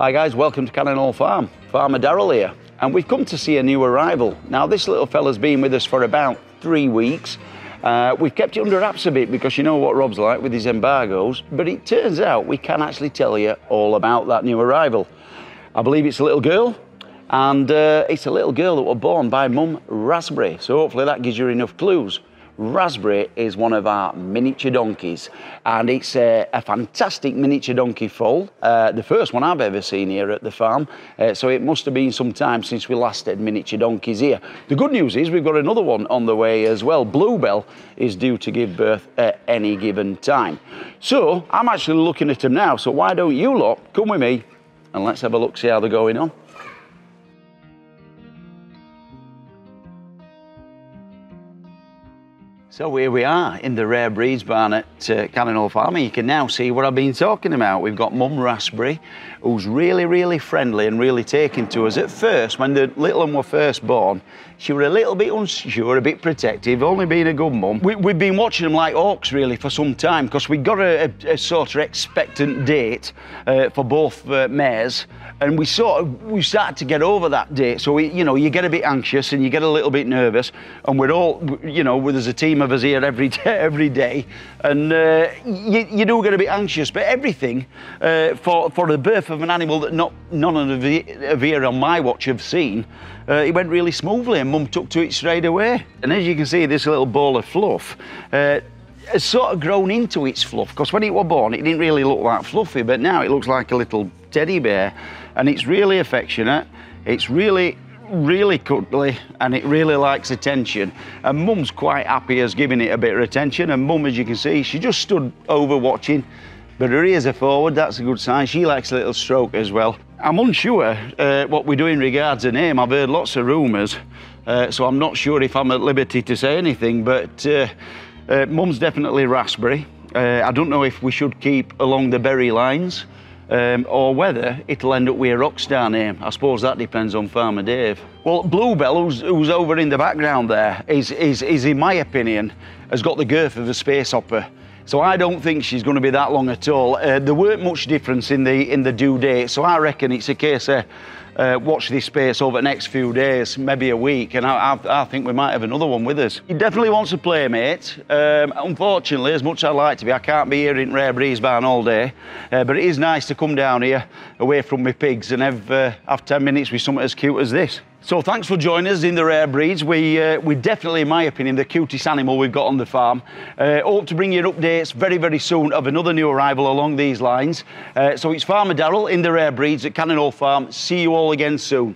Hi guys, welcome to Cannon Hall Farm. Farmer Darrell here, and we've come to see a new arrival. Now this little fella's been with us for about three weeks. Uh, we've kept it under wraps a bit because you know what Rob's like with his embargoes, but it turns out we can actually tell you all about that new arrival. I believe it's a little girl, and uh, it's a little girl that was born by mum Raspberry, so hopefully that gives you enough clues. Raspberry is one of our miniature donkeys and it's a, a fantastic miniature donkey foal, uh, the first one I've ever seen here at the farm, uh, so it must have been some time since we last had miniature donkeys here. The good news is we've got another one on the way as well. Bluebell is due to give birth at any given time. So I'm actually looking at them now, so why don't you lot come with me and let's have a look, see how they're going on. So here we are in the rare breeds barn at uh, Farm. You can now see what I've been talking about. We've got Mum Raspberry, who's really, really friendly and really taken to us. At first, when the little one were first born, she was a little bit unsure, a bit protective, only being a good mum. We, have been watching them like hawks really for some time because we got a, a, a, sort of expectant date uh, for both uh, mares and we sort of we started to get over that date so we, you know you get a bit anxious and you get a little bit nervous and we're all you know there's a team of us here every day every day. And uh, you, you, do get a bit anxious but everything uh, for for the birth of an animal that not none of the of here on my watch have seen uh, it went really smoothly and mum took to it straight away. And as you can see this little ball of fluff uh, has sort of grown into its fluff because when it was born it didn't really look that fluffy but now it looks like a little teddy bear. And it's really affectionate it's really really cuddly and it really likes attention. And mum's quite happy as giving it a bit of attention. And mum as you can see she just stood over watching. But her ears are forward that's a good sign. She likes a little stroke as well. I'm unsure uh, what we do in regards to name. I've heard lots of rumors uh, so i'm not sure if i'm at liberty to say anything but uh, uh, mum's definitely raspberry. Uh, I don't know if we should keep along the berry lines um, or whether it'll end up with a rockstar name. I suppose that depends on Farmer Dave. Well, Bluebell, who's, who's over in the background there, is, is, is, in my opinion, has got the girth of a space hopper. So I don't think she's going to be that long at all. Uh, there weren't much difference in the in the due date, so I reckon it's a case of uh, watch this space over the next few days, maybe a week, and I, I, I, think we might have another one with us. He definitely wants a playmate. Um, unfortunately, as much as I'd like to be, I can't be here in Rare Breeds Barn all day, uh, but it is nice to come down here, away from my pigs, and have, uh, have 10 minutes with something as cute as this. So thanks for joining us in the rare breeds. We, uh, we definitely, in my opinion, the cutest animal we've got on the farm. Uh, hope to bring you updates very, very soon of another new arrival along these lines. Uh, so it's Farmer Darrell in the rare breeds at Cannon Hall Farm. See you all again soon.